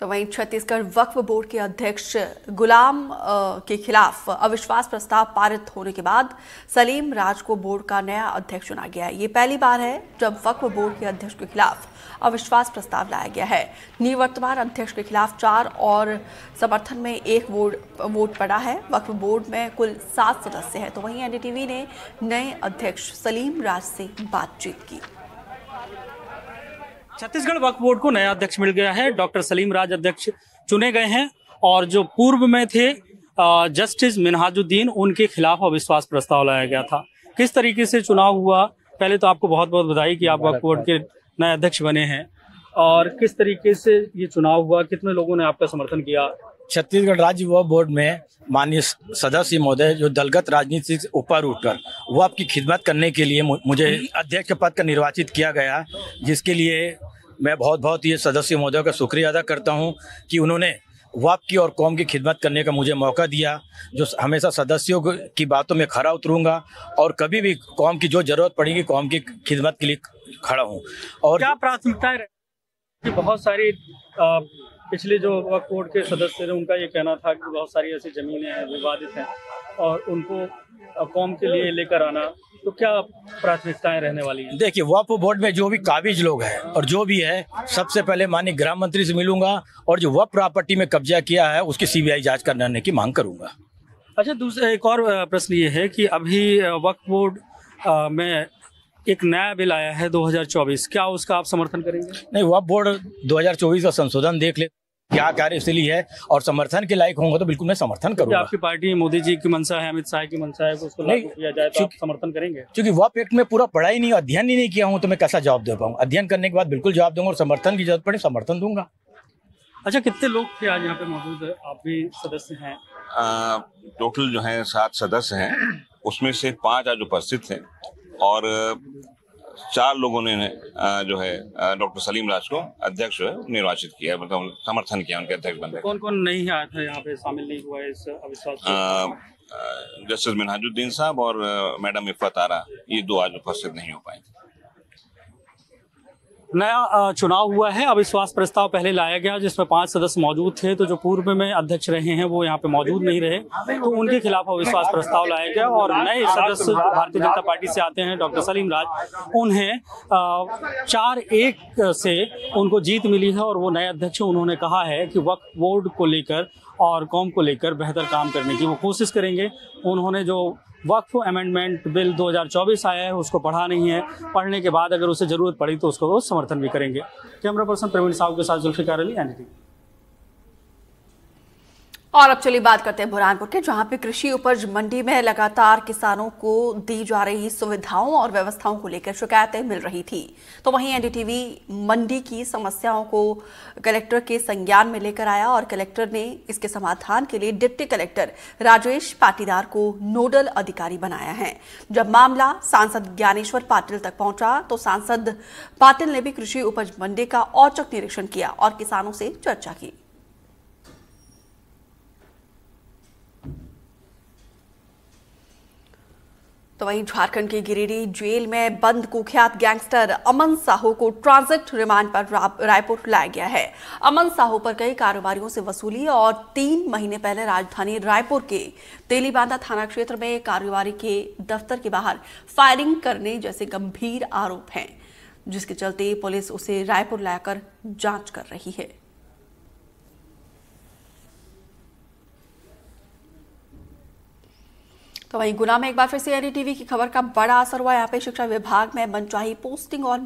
तो वहीं छत्तीसगढ़ वक्फ बोर्ड के अध्यक्ष गुलाम के खिलाफ अविश्वास प्रस्ताव पारित होने के बाद सलीम राज को बोर्ड का नया अध्यक्ष चुना गया है। ये पहली बार है जब वक्फ बोर्ड के अध्यक्ष के खिलाफ अविश्वास प्रस्ताव लाया गया है। निवर्तमान अध्यक्ष के खिलाफ चार और समर्थन में एक वोट वोट पड़ा है। वक्फ बोर्ड में कुल सात सदस्य हैं। तो वहीं एनडीटीवी ने नए अध्यक्ष सलीम राज से बातचीत की। छत्तीसगढ़ वक्फ बोर्ड को नया अध्यक्ष मिल गया है डॉक्टर सलीम राज अध्यक्ष चुने गए हैं और जो पूर्व में थे जस्टिस मिनहाजुद्दीन उनके खिलाफ अविश्वास प्रस्ताव लाया गया था। किस तरीके से चुनाव हुआ पहले तो आपको बहुत बहुत बधाई कि आप वक्फ बोर्ड के नए अध्यक्ष बने हैं। और किस तरीके से ये चुनाव हुआ कितने लोगों ने आपका समर्थन किया? छत्तीसगढ़ राज्य वक्फ बोर्ड में माननीय सदस्य महोदय जो दलगत राजनीति से ऊपर उठकर वो आपकी खिदमत करने के लिए मुझे अध्यक्ष पद का निर्वाचित किया गया जिसके लिए मैं बहुत बहुत ये सदस्य महोदय का शुक्रिया अदा करता हूँ कि उन्होंने वाप की और कौम की खिदमत करने का मुझे मौका दिया, जो हमेशा सदस्यों की बातों में खड़ा उतरूँगा और कभी भी कौम की जो ज़रूरत पड़ेगी, कौम की खिदमत के लिए खड़ा हूँ। और क्या प्राथमिकताएँ बहुत सारी पिछले जो वक्फ बोर्ड के सदस्य थे उनका ये कहना था कि बहुत सारी ऐसी जमीनें हैं विवादित हैं और उनको कौम के लिए लेकर आना तो क्या प्राथमिकताएँ रहने वाली हैं? देखिए वक्फ बोर्ड में जो भी काबिज लोग हैं और जो भी है सबसे पहले माननीय गृह मंत्री से मिलूँगा और जो वक्फ प्रॉपर्टी में कब्जा किया है उसकी सीबीआई जाँच करने की मांग करूँगा। अच्छा दूसरा एक और प्रश्न ये है कि अभी वक्फ बोर्ड में एक नया बिल आया है 2024 क्या उसका आप समर्थन करेंगे? नहीं वक्फ बोर्ड 2024 का संशोधन देख ले क्या कार्य कार्यशैली है और समर्थन के लायक होंगे तो बिल्कुल मैं समर्थन करूँगा। आपकी पार्टी मोदी जी की मंशा है अमित शाह की मंशा है उसको नहीं किया जाए तो आप समर्थन करेंगे? क्योंकि वह एक्ट में पूरा पढ़ाई नहीं अध्ययन ही नहीं किया हूँ तो मैं कैसा जवाब दे पाऊँ? अध्ययन करने के बाद बिल्कुल जवाब दूँगा और समर्थन की ज़रूरत पड़े समर्थन दूँगा। अच्छा कितने लोग थे आज यहाँ पे मौजूद? आप भी सदस्य हैं। टोटल जो है सात सदस्य हैं उसमें से पाँच आज उपस्थित हैं और चार लोगों ने जो है डॉक्टर सलीम राज को अध्यक्ष जो है निर्वाचित किया मतलब समर्थन किया उनके अध्यक्ष बनने कौन कौन नहीं आया था यहाँ पे शामिल नहीं हुआ इस अविश्वास जस्टिस मिनहाजुद्दीन साहब और मैडम इफ्फत आरा ये दो आज उपस्थित नहीं हो पाए नया चुनाव हुआ है। अविश्वास प्रस्ताव पहले लाया गया, जिसमें पाँच सदस्य मौजूद थे तो जो पूर्व में अध्यक्ष रहे हैं, वो यहाँ पे मौजूद नहीं रहे। तो उनके खिलाफ अविश्वास प्रस्ताव लाया गया और नए सदस्य भारतीय जनता पार्टी से आते हैं, डॉक्टर सलीम राज, उन्हें चार एक से उनको जीत मिली है और वो नए अध्यक्ष उन्होंने कहा है कि वक्त बोर्ड को लेकर और कौम को लेकर बेहतर काम करने की वो कोशिश करेंगे। उन्होंने जो वक्फ अमेंडमेंट बिल 2024 आया है, उसको पढ़ा नहीं है। पढ़ने के बाद अगर उसे ज़रूरत पड़ी तो उसको वो समर्थन भी करेंगे। कैमरा पर्सन प्रवीण साहब के साथ जुल्फिकार अली एनडी और अब चलिए बात करते हैं बुरहानपुर के, जहाँ पे कृषि उपज मंडी में लगातार किसानों को दी जा रही सुविधाओं और व्यवस्थाओं को लेकर शिकायतें मिल रही थी। तो वहीं एनडीटीवी मंडी की समस्याओं को कलेक्टर के संज्ञान में लेकर आया और कलेक्टर ने इसके समाधान के लिए डिप्टी कलेक्टर राजेश पाटीदार को नोडल अधिकारी बनाया है। जब मामला सांसद ज्ञानेश्वर पाटिल तक पहुँचा तो सांसद पाटिल ने भी कृषि उपज मंडी का औचक निरीक्षण किया और किसानों से चर्चा की। तो वहीं झारखंड के गिरिडीह जेल में बंद कुख्यात गैंगस्टर अमन साहू को ट्रांजिट रिमांड पर रायपुर लाया गया है। अमन साहू पर कई कारोबारियों से वसूली और तीन महीने पहले राजधानी रायपुर के तेलीबांधा थाना क्षेत्र में कारोबारी के दफ्तर के बाहर फायरिंग करने जैसे गंभीर आरोप हैं, जिसके चलते पुलिस उसे रायपुर लाकर जाँच कर रही है। तो वहीं गुना में एक बार फिर से एनडीटीवी की खबर का बड़ा असर हुआ। यहाँ पे शिक्षा विभाग में मनचाही पोस्टिंग और